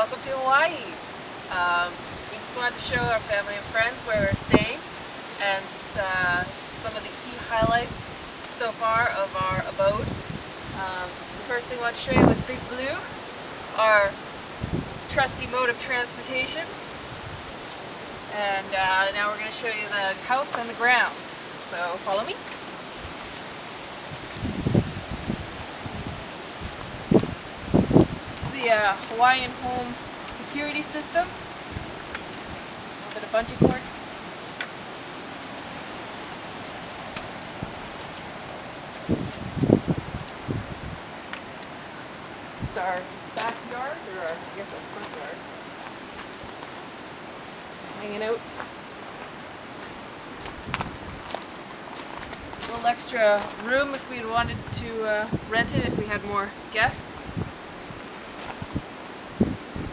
welcome to Hawaii. Um, we just wanted to show our family and friends where we're staying and uh, some of the key highlights so far of our abode. Um, the first thing I want to show you with Big Blue, our trusty mode of transportation. And uh, now we're going to show you the house and the grounds. So follow me. This is uh, Hawaiian home security system. A little bit of bungee cord. Just our backyard, or our, I guess our front yard. Hanging out. A little extra room if we wanted to uh, rent it if we had more guests.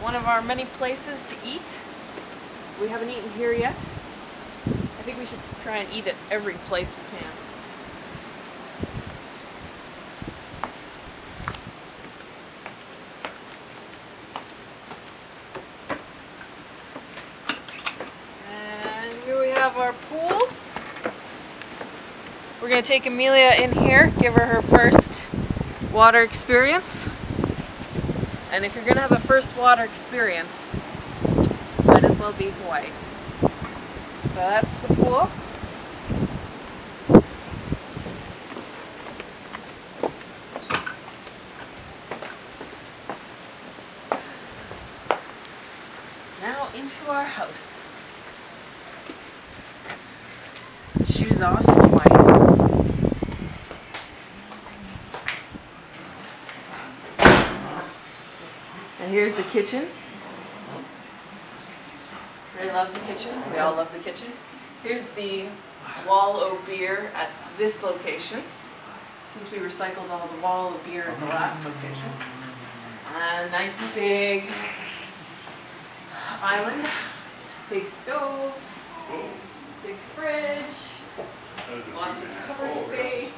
One of our many places to eat. We haven't eaten here yet. I think we should try and eat at every place we can. And here we have our pool. We're going to take Amelia in here, give her her first water experience. And if you're going to have a first water experience, might as well be Hawaii. So that's the pool. Now into our house. Shoes off in Hawaii. And here's the kitchen. Ray loves the kitchen. We all love the kitchen. Here's the wall o' beer at this location. Since we recycled all the wall o' beer at the last location. Uh, and nice big island. Big stove. Big fridge. Lots of cupboard space.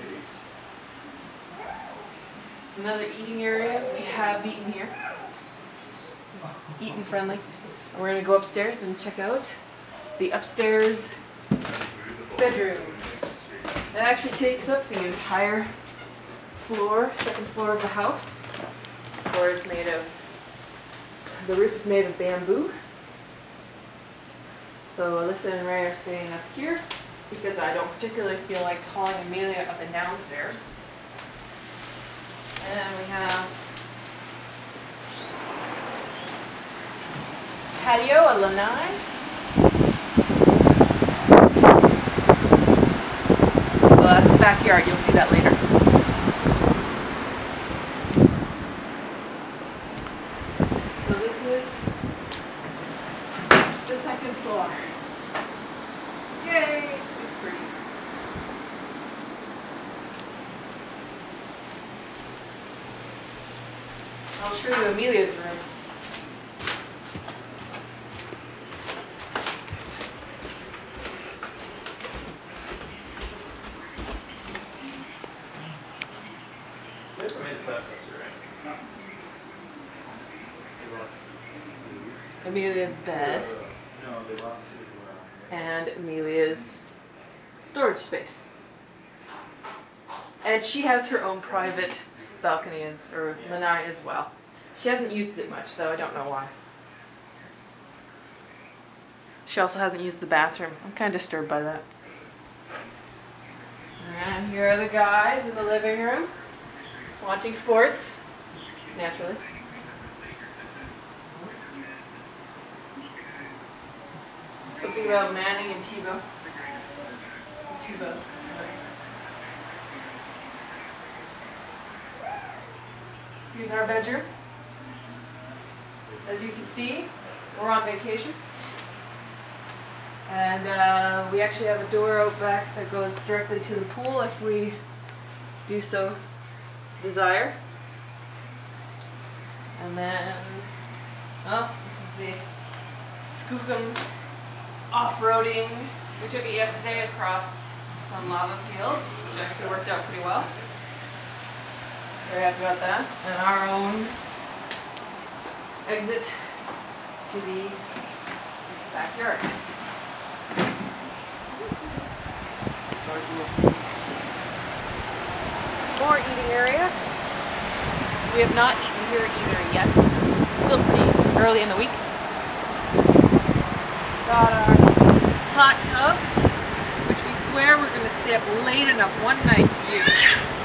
It's another eating area. We have eaten here. Eaten friendly. And we're gonna go upstairs and check out the upstairs bedroom. It actually takes up the entire floor, second floor of the house. The floor is made of, the roof is made of bamboo. So Alyssa and Ray are staying up here because I don't particularly feel like calling Amelia up and downstairs. And we have patio, a lanai. Well, that's the backyard. You'll see that later. So this is the second floor. Yay! It's pretty. I'll show you Amelia's room. Amelia's bed and Amelia's storage space. And she has her own private balcony as, or lanai as well. She hasn't used it much though, I don't know why. She also hasn't used the bathroom. I'm kind of disturbed by that. And here are the guys in the living room watching sports, naturally. Something about Manning and Tebow. Tebow. Here's our bedroom. As you can see, we're on vacation. And uh, we actually have a door out back that goes directly to the pool if we do so desire. And then, oh, this is the Skookum off-roading. We took it yesterday across some lava fields, which actually worked out pretty well. Very happy about that. And our own exit to the backyard. More eating area. We have not eaten here either yet. Still pretty early in the week. Got our hot tub, which we swear we're going to stay up late enough one night to use.